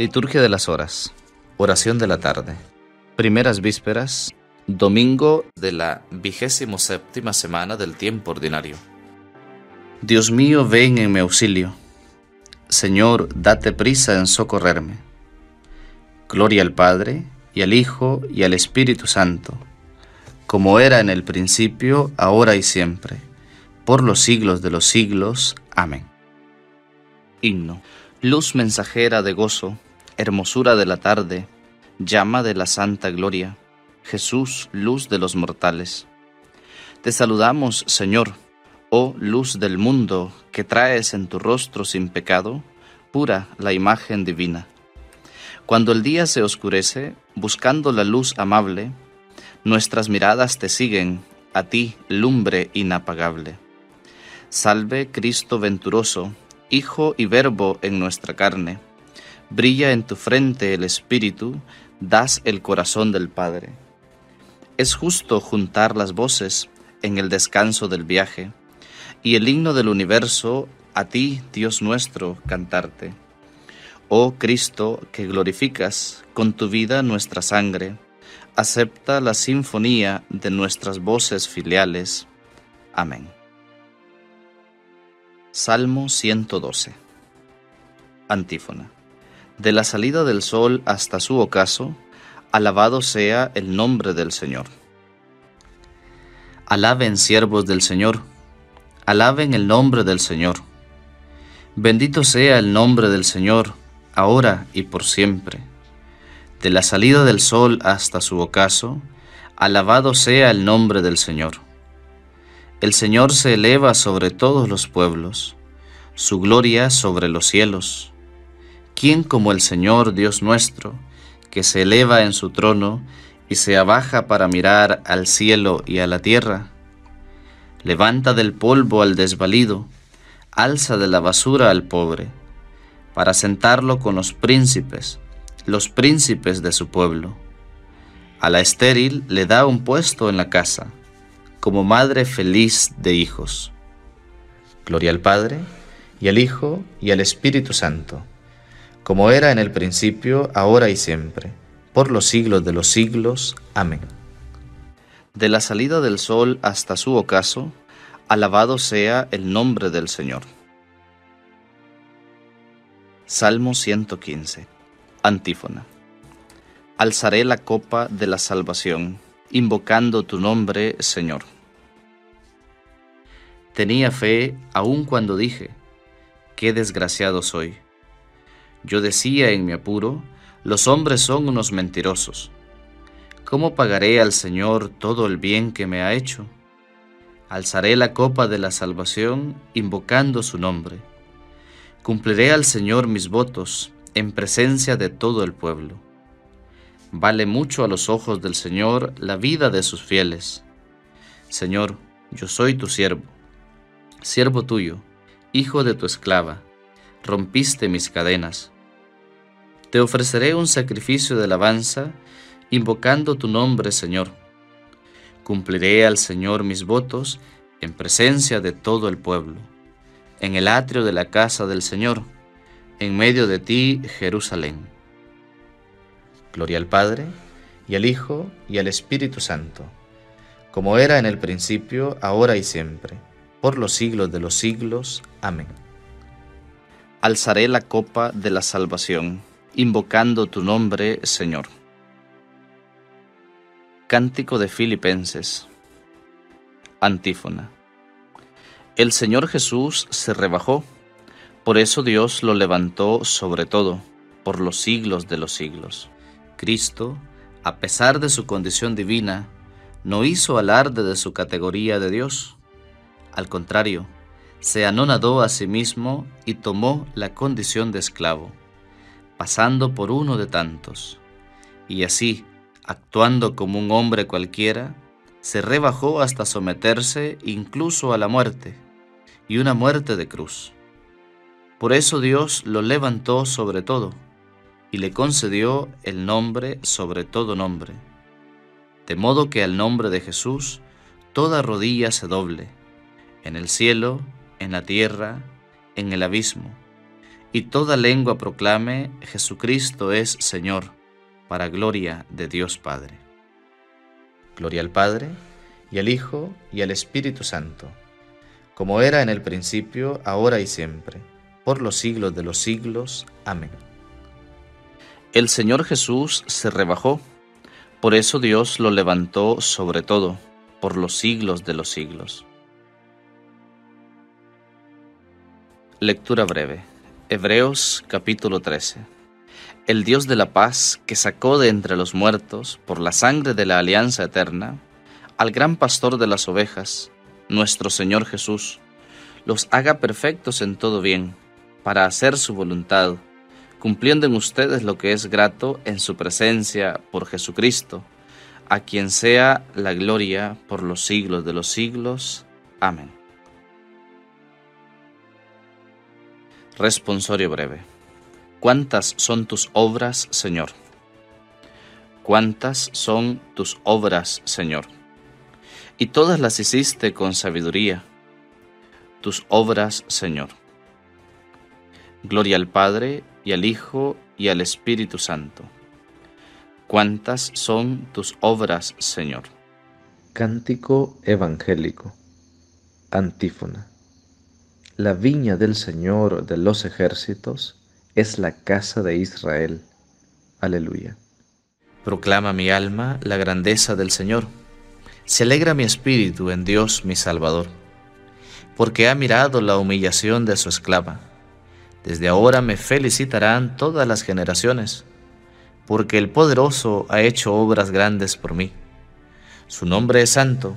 Liturgia de las Horas. Oración de la tarde. Primeras vísperas. Domingo de la vigésimo séptima semana del tiempo ordinario. Dios mío, ven en mi auxilio. Señor, date prisa en socorrerme. Gloria al Padre, y al Hijo, y al Espíritu Santo, como era en el principio, ahora y siempre, por los siglos de los siglos. Amén. Himno. Luz mensajera de gozo, hermosura de la tarde, llama de la santa gloria, Jesús, luz de los mortales. Te saludamos, Señor, oh luz del mundo, que traes en tu rostro sin pecado, pura la imagen divina. Cuando el día se oscurece, buscando la luz amable, nuestras miradas te siguen, a ti, lumbre inapagable. Salve Cristo venturoso, Hijo y Verbo en nuestra carne. Brilla en tu frente el Espíritu, das el corazón del Padre. Es justo juntar las voces en el descanso del viaje, y el himno del universo, a ti, Dios nuestro, cantarte. Oh Cristo, que glorificas con tu vida nuestra sangre, acepta la sinfonía de nuestras voces filiales. Amén. Salmo 112. Antífona. De la salida del sol hasta su ocaso, alabado sea el nombre del Señor. Alaben siervos del Señor, alaben el nombre del Señor. Bendito sea el nombre del Señor, ahora y por siempre. De la salida del sol hasta su ocaso, alabado sea el nombre del Señor. El Señor se eleva sobre todos los pueblos, su gloria sobre los cielos. ¿Quién como el Señor Dios nuestro, que se eleva en su trono y se abaja para mirar al cielo y a la tierra? Levanta del polvo al desvalido, alza de la basura al pobre, para sentarlo con los príncipes, los príncipes de su pueblo. A la estéril le da un puesto en la casa como madre feliz de hijos. Gloria al Padre, y al Hijo, y al Espíritu Santo, como era en el principio, ahora y siempre, por los siglos de los siglos. Amén. De la salida del sol hasta su ocaso, alabado sea el nombre del Señor. Salmo 115. Antífona. Alzaré la copa de la salvación invocando tu nombre, Señor. Tenía fe aun cuando dije, qué desgraciado soy. Yo decía en mi apuro, los hombres son unos mentirosos. ¿Cómo pagaré al Señor todo el bien que me ha hecho? Alzaré la copa de la salvación invocando su nombre. Cumpliré al Señor mis votos en presencia de todo el pueblo. Vale mucho a los ojos del Señor la vida de sus fieles. Señor, yo soy tu siervo, siervo tuyo, hijo de tu esclava, rompiste mis cadenas. Te ofreceré un sacrificio de alabanza, invocando tu nombre, Señor. Cumpliré al Señor mis votos en presencia de todo el pueblo, en el atrio de la casa del Señor, en medio de ti, Jerusalén. Gloria al Padre, y al Hijo, y al Espíritu Santo, como era en el principio, ahora y siempre, por los siglos de los siglos. Amén. Alzaré la copa de la salvación, invocando tu nombre, Señor. Cántico de Filipenses. Antífona. El Señor Jesús se rebajó, por eso Dios lo levantó sobre todo, por los siglos de los siglos. Cristo, a pesar de su condición divina, no hizo alarde de su categoría de Dios. Al contrario, se anonadó a sí mismo y tomó la condición de esclavo, pasando por uno de tantos. Y así, actuando como un hombre cualquiera, se rebajó hasta someterse incluso a la muerte, y una muerte de cruz. Por eso Dios lo levantó sobre todo y le concedió el nombre sobre todo nombre, de modo que al nombre de Jesús toda rodilla se doble, en el cielo, en la tierra, en el abismo, y toda lengua proclame, Jesucristo es Señor, para gloria de Dios Padre. Gloria al Padre, y al Hijo, y al Espíritu Santo, como era en el principio, ahora y siempre, por los siglos de los siglos. Amén. El Señor Jesús se rebajó, por eso Dios lo levantó sobre todo, por los siglos de los siglos. Lectura breve. Hebreos capítulo 13. El Dios de la paz, que sacó de entre los muertos, por la sangre de la alianza eterna, al gran pastor de las ovejas, nuestro Señor Jesús, los haga perfectos en todo bien, para hacer su voluntad, cumpliendo en ustedes lo que es grato en su presencia por Jesucristo, a quien sea la gloria por los siglos de los siglos. Amén. Responsorio breve. ¿Cuántas son tus obras, Señor? ¿Cuántas son tus obras, Señor? Y todas las hiciste con sabiduría. Tus obras, Señor. Gloria al Padre, y al Hijo, y al Espíritu Santo. ¿Cuántas son tus obras, Señor? Cántico Evangélico. Antífona. La viña del Señor de los ejércitos es la casa de Israel. Aleluya. Proclama mi alma la grandeza del Señor. Se alegra mi espíritu en Dios mi Salvador, porque ha mirado la humillación de su esclava. Desde ahora me felicitarán todas las generaciones, porque el poderoso ha hecho obras grandes por mí. Su nombre es santo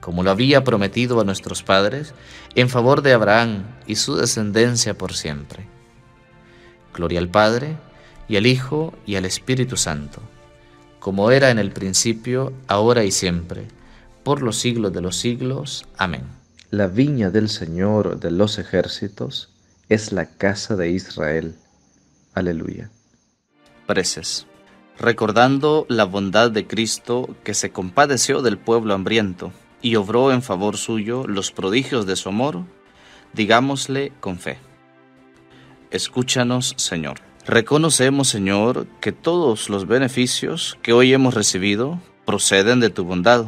como lo había prometido a nuestros padres, en favor de Abraham y su descendencia por siempre. Gloria al Padre, y al Hijo, y al Espíritu Santo, como era en el principio, ahora y siempre, por los siglos de los siglos. Amén. La viña del Señor de los ejércitos es la casa de Israel. Aleluya. Preces. Recordando la bondad de Cristo que se compadeció del pueblo hambriento y obró en favor suyo los prodigios de su amor, digámosle con fe. Escúchanos, Señor. Reconocemos, Señor, que todos los beneficios que hoy hemos recibido proceden de tu bondad.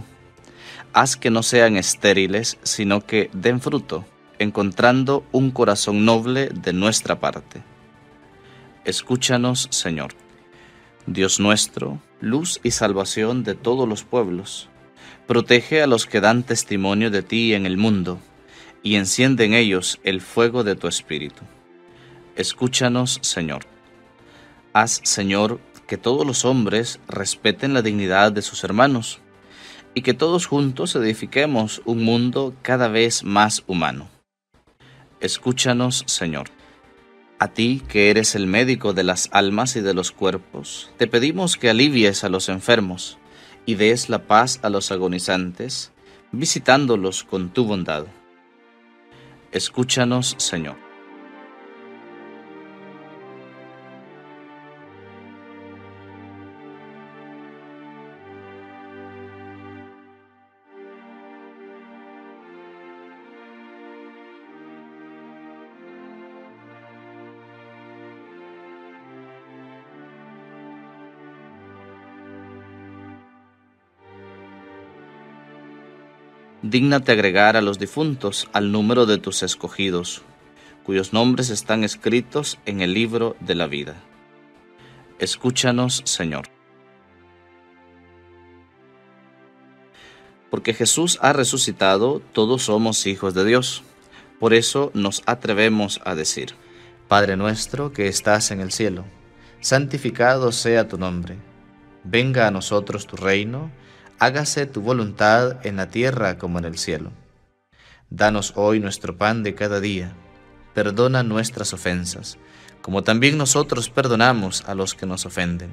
Haz que no sean estériles, sino que den fruto, encontrando un corazón noble de nuestra parte. Escúchanos, Señor. Dios nuestro, luz y salvación de todos los pueblos Protege a los que dan testimonio de ti en el mundo, y enciende en ellos el fuego de tu espíritu. Escúchanos, Señor. Haz, Señor, que todos los hombres respeten la dignidad de sus hermanos, y que todos juntos edifiquemos un mundo cada vez más humano. Escúchanos, Señor. A ti, que eres el médico de las almas y de los cuerpos, te pedimos que alivies a los enfermos, y des la paz a los agonizantes, visitándolos con tu bondad. Escúchanos, Señor. Dígnate agregar a los difuntos al número de tus escogidos, cuyos nombres están escritos en el libro de la vida. Escúchanos, Señor. Porque Jesús ha resucitado, todos somos hijos de Dios. Por eso nos atrevemos a decir, Padre nuestro que estás en el cielo, santificado sea tu nombre. Venga a nosotros tu reino hágase tu voluntad en la tierra como en el cielo. Danos hoy nuestro pan de cada día. perdona nuestras ofensas, como también nosotros perdonamos a los que nos ofenden.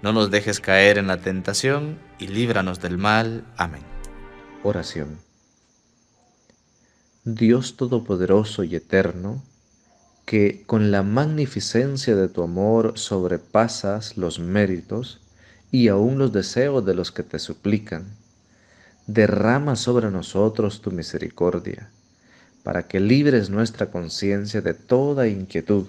No nos dejes caer en la tentación y líbranos del mal. Amén. Oración. Dios Todopoderoso y Eterno, que con la magnificencia de tu amor sobrepasas los méritos y aún los deseos de los que te suplican, derrama sobre nosotros tu misericordia, para que libres nuestra conciencia de toda inquietud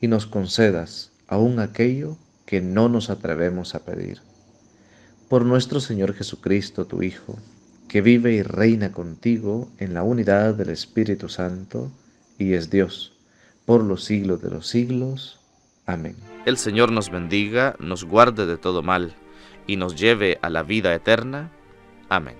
y nos concedas aún aquello que no nos atrevemos a pedir. Por nuestro Señor Jesucristo, tu Hijo, que vive y reina contigo en la unidad del Espíritu Santo y es Dios, por los siglos de los siglos. Amén. El Señor nos bendiga, nos guarde de todo mal y nos lleve a la vida eterna. Amén.